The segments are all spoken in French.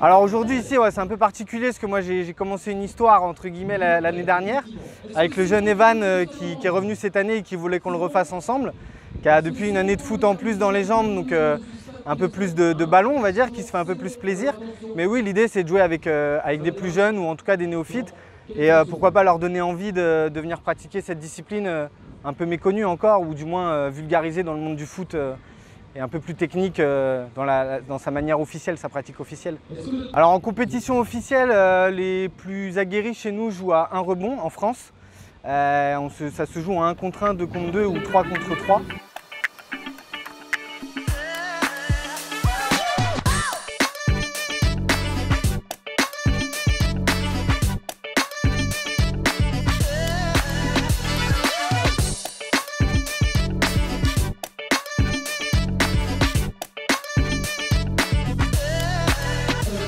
Alors aujourd'hui ici c'est un peu particulier parce que moi j'ai commencé une histoire entre guillemets l'année dernière avec le jeune Evan euh, qui, est revenu cette année et qui voulait qu'on le refasse ensemble, qui a depuis une année de foot en plus dans les jambes donc euh, un peu plus de, ballon on va dire, qui se fait un peu plus plaisir. Mais oui l'idée c'est de jouer avec, euh, des plus jeunes ou en tout cas des néophytes et pourquoi pas leur donner envie de venir pratiquer cette discipline un peu méconnue encore ou du moins vulgarisée dans le monde du foot et un peu plus technique euh, dans, sa manière officielle, sa pratique officielle. Alors en compétition officielle, euh, les plus aguerris chez nous jouent à un rebond en France. Euh, ça se joue à 1 contre 1, 2 contre 2 ou 3 contre 3.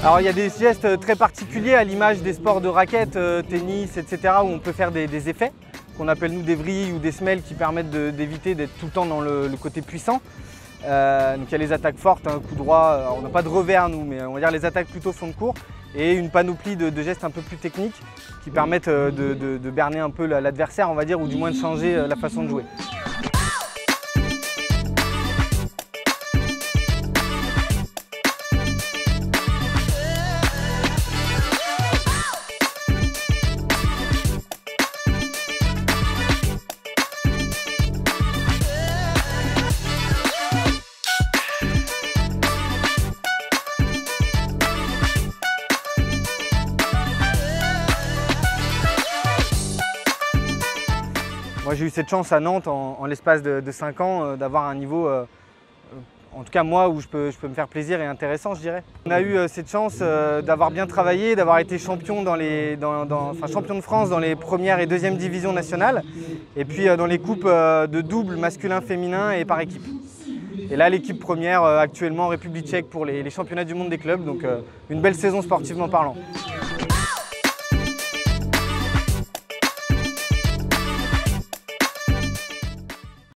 Alors il y a des gestes très particuliers à l'image des sports de raquettes, euh, tennis, etc. où on peut faire des, effets qu'on appelle nous des vrilles ou des semelles qui permettent d'éviter d'être tout le temps dans le, côté puissant. Euh, donc il y a les attaques fortes, un coup droit, on n'a pas de revers nous, mais on va dire les attaques plutôt fond de cours et une panoplie de, gestes un peu plus techniques qui permettent euh, de, de berner un peu l'adversaire, on va dire, ou du moins de changer la façon de jouer. Moi j'ai eu cette chance à Nantes en, l'espace de, 5 ans euh, d'avoir un niveau, euh, euh, en tout cas moi, où je peux, me faire plaisir et intéressant je dirais. On a eu cette chance d'avoir bien travaillé, d'avoir été champion, dans les, champion de France dans les premières et deuxièmes divisions nationales et puis dans les coupes de double masculin, féminin et par équipe. Et là l'équipe première actuellement en République tchèque pour les championnats du monde des clubs, donc une belle saison sportivement parlant.